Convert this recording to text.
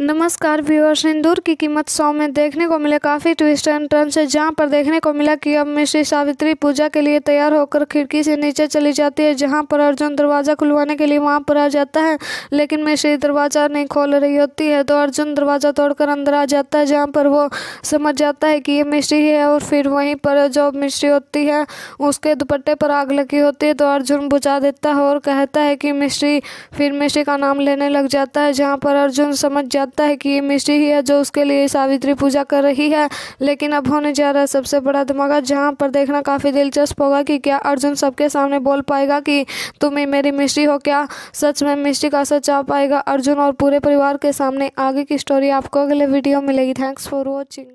नमस्कार व्यूअर सिंदूर की कीमत सौ में देखने को मिले काफ़ी ट्विस्ट एंड टर्न से, जहाँ पर देखने को मिला कि अब मिश्री सावित्री पूजा के लिए तैयार होकर खिड़की से नीचे चली जाती है, जहाँ पर अर्जुन दरवाज़ा खुलवाने के लिए वहाँ पर आ जाता है, लेकिन मिश्री दरवाज़ा नहीं खोल रही होती है तो अर्जुन दरवाज़ा तोड़कर अंदर आ जाता है, जहाँ पर वो समझ जाता है कि ये मिश्री है, और फिर वहीं पर जो मिश्री होती है, उसके दुपट्टे पर आग लगी होती है तो अर्जुन बुझा देता है और कहता है कि मिश्री, फिर मिश्री का नाम लेने लग जाता है, जहाँ पर अर्जुन समझ जाता लगता है कि ये मिश्री ही है जो उसके लिए सावित्री पूजा कर रही है, लेकिन अब होने जा रहा है सबसे बड़ा धमाका, जहाँ पर देखना काफ़ी दिलचस्प होगा कि क्या अर्जुन सबके सामने बोल पाएगा कि तुम ही मेरी मिश्री हो क्या? सच में मिश्री का सच आ पाएगा अर्जुन और पूरे परिवार के सामने। आगे की स्टोरी आपको अगले वीडियो मिलेगी। Thanks for watching